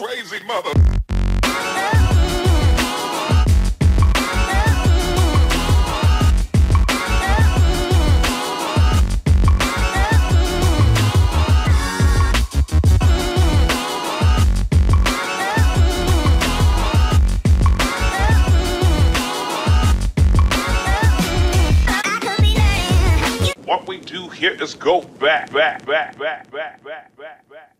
crazy mother. What we do here is go back, back, back, back, back, back, back, back.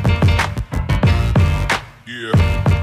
Yeah.